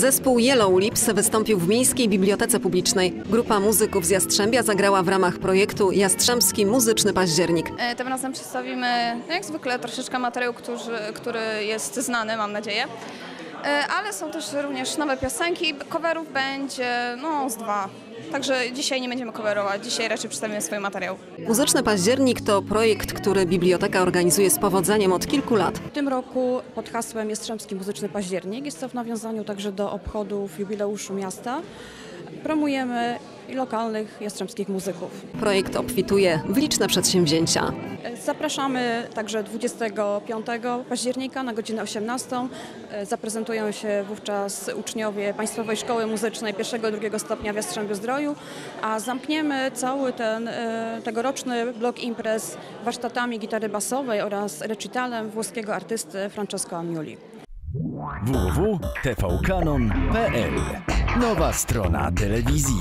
Zespół Yellow Lips wystąpił w Miejskiej Bibliotece Publicznej. Grupa muzyków z Jastrzębia zagrała w ramach projektu Jastrzębski Muzyczny Październik. E, Tym razem przedstawimy, no jak zwykle, troszeczkę materiał, który, który jest znany, mam nadzieję. E, Ale są też również nowe piosenki. Coverów będzie no z dwa. Także dzisiaj nie będziemy coverować, dzisiaj raczej przedstawimy swój materiał. Muzyczny Październik to projekt, który biblioteka organizuje z powodzeniem od kilku lat. W tym roku pod hasłem Jastrzębski Muzyczny Październik jest to w nawiązaniu także do obchodów jubileuszu miasta. Promujemy i lokalnych jastrzębskich muzyków. Projekt obfituje w liczne przedsięwzięcia. Zapraszamy także 25 października na godzinę 18. Zaprezentują się wówczas uczniowie Państwowej Szkoły Muzycznej pierwszego i drugiego stopnia w Zdroju, a zamkniemy cały ten e, tegoroczny blok imprez warsztatami gitary basowej oraz recitalem włoskiego artysty Francesco Amiuli. www.tvkanon.pl Nowa strona telewizji.